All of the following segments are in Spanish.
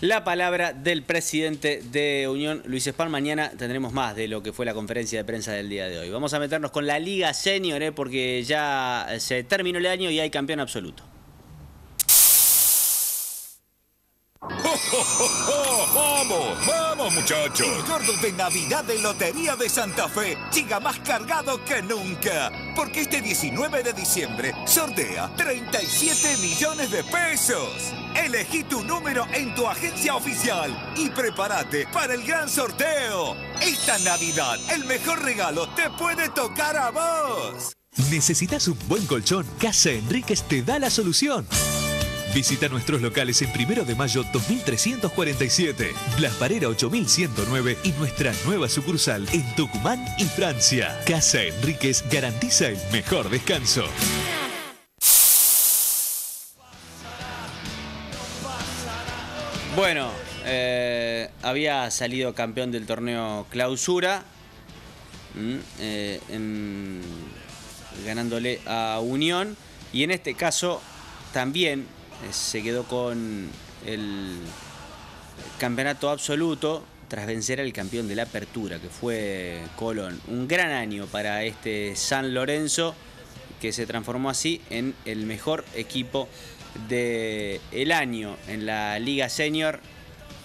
la palabra del presidente de Unión, Luis Espán. Mañana tendremos más de lo que fue la conferencia de prensa del día de hoy. Vamos a meternos con la Liga Senior, eh, porque ya se terminó el año y hay campeón absoluto. ¡Vamos! ¡Vamos, muchachos! El gordo de Navidad de Lotería de Santa Fe llega más cargado que nunca. Porque este 19 de diciembre sortea 37 millones de pesos. Elegí tu número en tu agencia oficial y prepárate para el gran sorteo. Esta Navidad, el mejor regalo te puede tocar a vos. ¿Necesitas un buen colchón? Casa Enríquez te da la solución. Visita nuestros locales en Primero de Mayo 2347, Blas Parera 8109 y nuestra nueva sucursal en Tucumán y Francia. Casa Enríquez garantiza el mejor descanso. Bueno, eh, había salido campeón del torneo Clausura, eh, en- ganándole a Unión, y en este caso también se quedó con el campeonato absoluto tras vencer al campeón de la apertura, que fue Colón. Un gran año para este San Lorenzo, que se transformó así en el mejor equipo del año en la Liga Senior.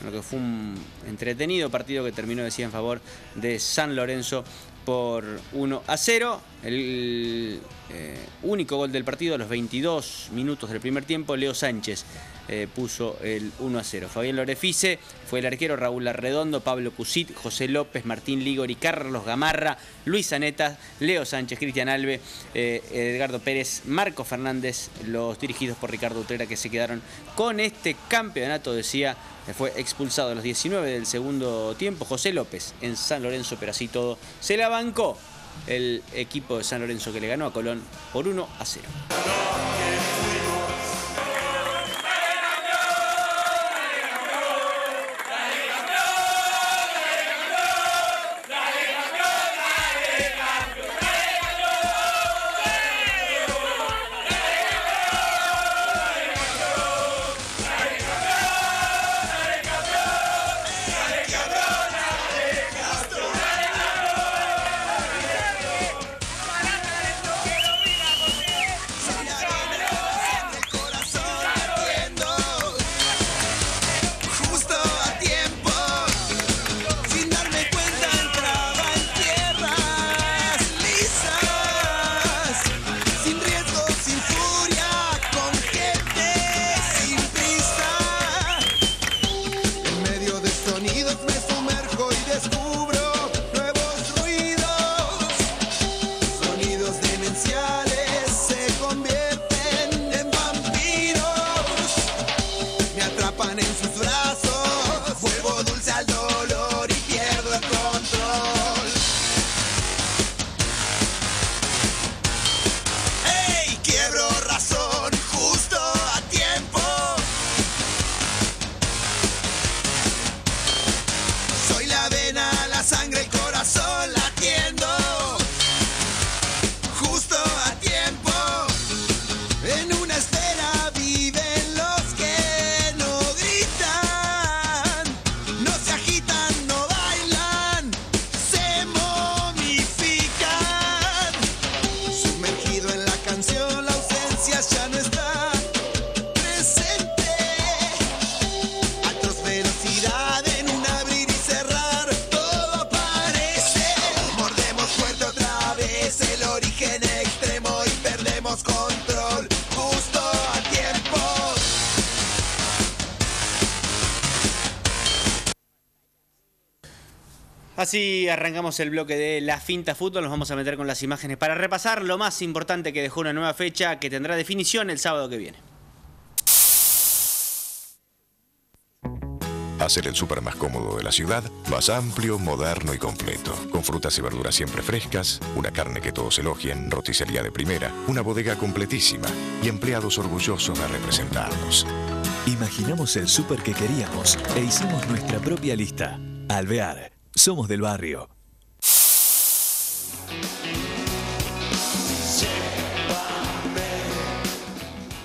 Lo que fue un entretenido partido que terminó, decía, en favor de San Lorenzo por 1 a 0. El eh, único gol del partido a los 22 minutos del primer tiempo, Leo Sánchez eh, puso el 1 a 0. Fabián Lorefice fue el arquero, Raúl Arredondo, Pablo Cusit, José López, Martín Ligori, Carlos Gamarra, Luis Aneta, Leo Sánchez, Cristian Alve, eh, Edgardo Pérez, Marco Fernández, los dirigidos por Ricardo Utrera que se quedaron con este campeonato, decía, fue expulsado a los 19 del segundo tiempo, José López en San Lorenzo, pero así todo se la bancó el equipo de San Lorenzo que le ganó a Colón por 1 a 0. Así arrancamos el bloque de la finta fútbol. Nos vamos a meter con las imágenes para repasar lo más importante que dejó una nueva fecha que tendrá definición el sábado que viene. Hacer el súper más cómodo de la ciudad, más amplio, moderno y completo. Con frutas y verduras siempre frescas, una carne que todos elogien, roticería de primera, una bodega completísima y empleados orgullosos de representarnos. Imaginamos el súper que queríamos e hicimos nuestra propia lista. Alvear, somos del barrio.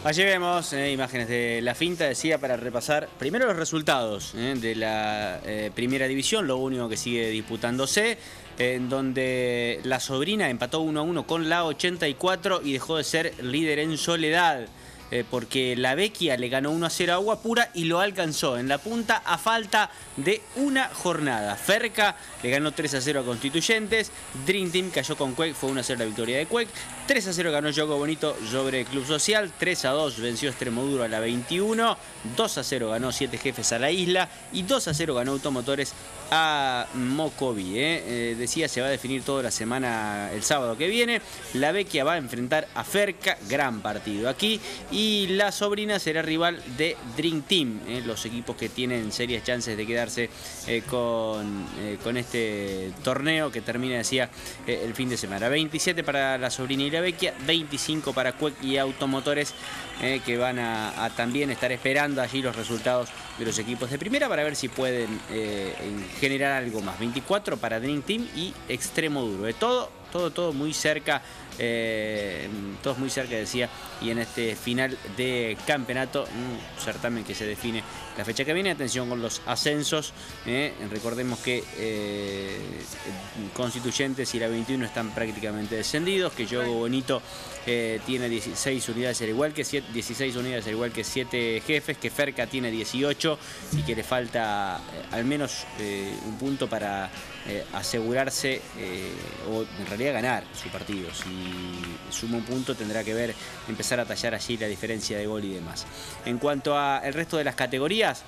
Allí vemos eh, imágenes de la finta, decía, para repasar primero los resultados eh, de la eh, primera división, lo único que sigue disputándose, en donde la sobrina empató 1 a 1 con la 84 y dejó de ser líder en soledad. Eh, porque la Vecchia le ganó 1 a 0 a Agua Pura y lo alcanzó en la punta a falta de una jornada. Ferca le ganó 3 a 0 a Constituyentes, Dream Team cayó con Cuec, fue 1 a 0 la victoria de Cuec, 3 a 0 ganó Yogo Bonito sobre Club Social, 3 a 2 venció Extremoduro a la 21, 2 a 0 ganó 7 jefes a la isla y 2 a 0 ganó Automotores a Mocovi. ¿eh? Eh, decía, se va a definir toda la semana el sábado que viene. La Vecchia va a enfrentar a Ferca, gran partido aquí. La sobrina será rival de Dream Team, ¿eh? los equipos que tienen serias chances de quedarse eh, con, eh, con este torneo que termina, decía, el fin de semana. 27 para la sobrina y la Vecchia, 25 para Cuec y Automotores, que van a, a también estar esperando allí los resultados de los equipos de primera para ver si pueden en- generar algo más. 24 para Dream Team y Extremo Duro. Eh, todo, todo, todo muy cerca. eh, todos muy cerca, decía. Y en este final de campeonato, un certamen que se define la fecha que viene. Atención con los ascensos. eh, recordemos que eh, Constituyentes y la 21 están prácticamente descendidos. Que Yogo Bonito eh, tiene 16 unidades al igual que 7, 16 unidades al igual que 7 jefes, que Ferca tiene 18 y que le falta al menos un punto para asegurarse o en realidad ganar su partido. Si suma un punto tendrá que ver empezar a tallar allí la diferencia de gol y demás. En cuanto al resto de las categorías,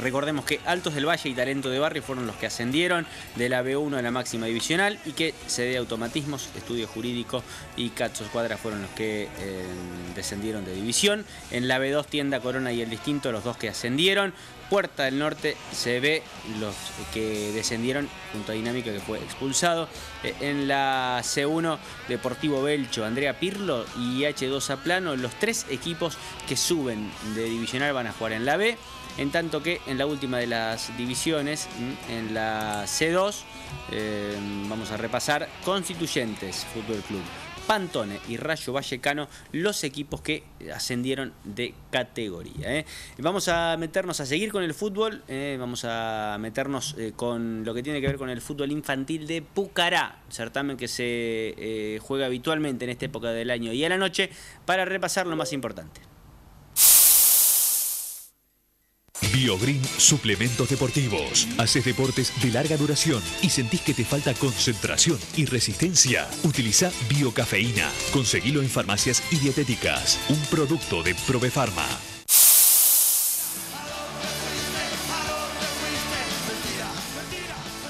Recordemos que Altos del Valle y Talento de Barrio fueron los que ascendieron de la B1 a la máxima divisional y que CD Automatismos, Estudio Jurídico y Cazzo Cuadra fueron los que eh, descendieron de división. En la B2 Tienda Corona y El Distinto los dos que ascendieron. Puerta del Norte se ve los que descendieron junto a Dinámica que fue expulsado. Eh, En la C1 Deportivo Belcho, Andrea Pirlo y H2 a plano, los tres equipos que suben de divisional van a jugar en la B. En tanto que en la última de las divisiones, en la C2, eh, vamos a repasar Constituyentes Fútbol Club, Pantone y Rayo Vallecano, los equipos que ascendieron de categoría. ¿eh? Vamos a meternos a seguir con el fútbol, eh, vamos a meternos con lo que tiene que ver con el fútbol infantil de Pucará, certamen que se juega habitualmente en esta época del año y a la noche, para repasar lo más importante. BioGreen Suplementos Deportivos. Haces deportes de larga duración y sentís que te falta concentración y resistencia. Utiliza biocafeína. Conseguilo en farmacias y dietéticas. Un producto de Provefarma.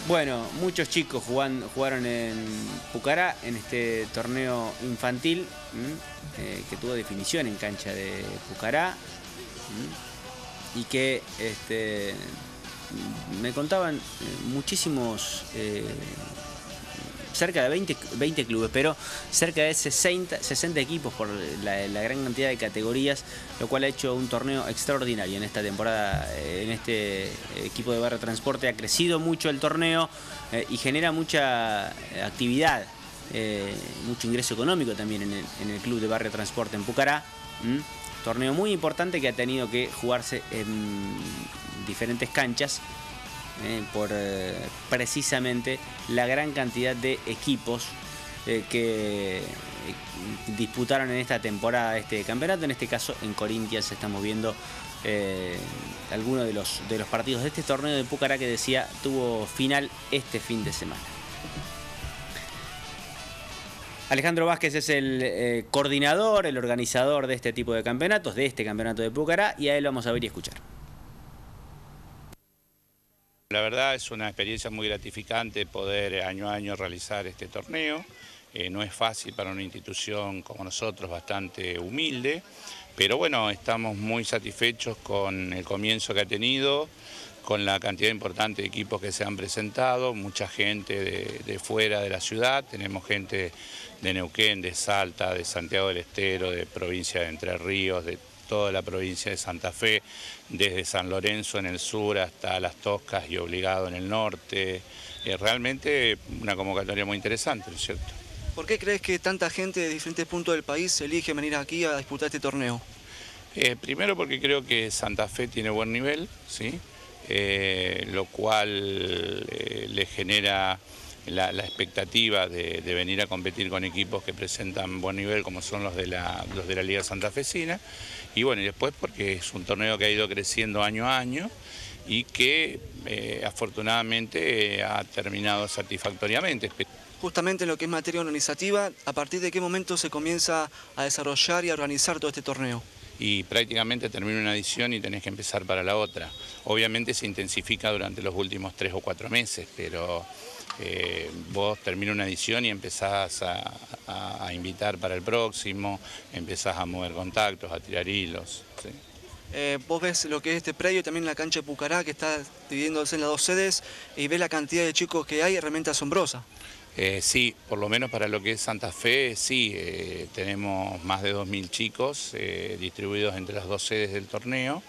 Bueno, muchos chicos jugaron en Pucará en este torneo infantil. Eh, que tuvo definición en cancha de Pucará. Y que este, me contaban eh, muchísimos, eh, cerca de 20, 20 clubes, pero cerca de 60, 60 equipos por la, gran cantidad de categorías, lo cual ha hecho un torneo extraordinario en esta temporada. eh, En este equipo de Barrio Transporte ha crecido mucho el torneo y genera mucha actividad, mucho ingreso económico también en el, club de Barrio Transporte en Pucará. Torneo muy importante que ha tenido que jugarse en diferentes canchas eh, por eh, precisamente la gran cantidad de equipos eh, que disputaron en esta temporada este campeonato. En este caso, en Corinthians estamos viendo algunos de los, de los partidos de este torneo de Pucará que decía tuvo final este fin de semana. Alejandro Vázquez es el eh, coordinador, el organizador de este tipo de campeonatos, de este campeonato de Pucará, y a él vamos a ver y escuchar. La verdad es una experiencia muy gratificante poder año a año realizar este torneo. Eh, no es fácil para una institución como nosotros, bastante humilde, pero bueno, estamos muy satisfechos con el comienzo que ha tenido, con la cantidad importante de equipos que se han presentado, mucha gente de, de fuera de la ciudad, tenemos gente de Neuquén, de Salta, de Santiago del Estero, de provincia de Entre Ríos, de toda la provincia de Santa Fe, desde San Lorenzo en el sur hasta Las Toscas y Obligado en el norte. Eh, realmente una convocatoria muy interesante, ¿no es cierto? ¿Por qué crees que tanta gente de diferentes puntos del país elige venir aquí a disputar este torneo? Eh, primero porque creo que Santa Fe tiene buen nivel, ¿sí? Eh, lo cual eh, le genera la, expectativa de, venir a competir con equipos que presentan buen nivel como son los de la, los de la Liga Santafesina. Y bueno, y después porque es un torneo que ha ido creciendo año a año y que eh, afortunadamente ha terminado satisfactoriamente. Justamente en lo que es materia organizativa, ¿a partir de qué momento se comienza a desarrollar y a organizar todo este torneo? Y prácticamente termina una edición y tenés que empezar para la otra. Obviamente se intensifica durante los últimos tres o cuatro meses, pero eh, vos termina una edición y empezás a, invitar para el próximo, empezás a mover contactos, a tirar hilos. Eh, vos ves lo que es este predio, también la cancha de Pucará, que está dividiéndose en las dos sedes, y ves la cantidad de chicos que hay, realmente asombrosa. Eh, sí, por lo menos para lo que es Santa Fe, sí, eh, tenemos más de 2.000 chicos eh, distribuidos entre las dos sedes del torneo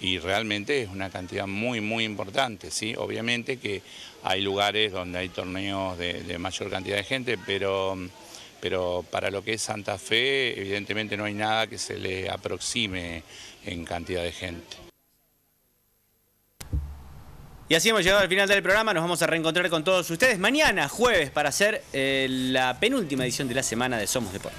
y realmente es una cantidad muy, muy importante, ¿sí? Obviamente que hay lugares donde hay torneos de, de mayor cantidad de gente, pero, pero para lo que es Santa Fe, evidentemente no hay nada que se le aproxime en cantidad de gente. Y así hemos llegado al final del programa. Nos vamos a reencontrar con todos ustedes mañana, jueves, para hacer eh, la penúltima edición de la semana de Somos Deporte.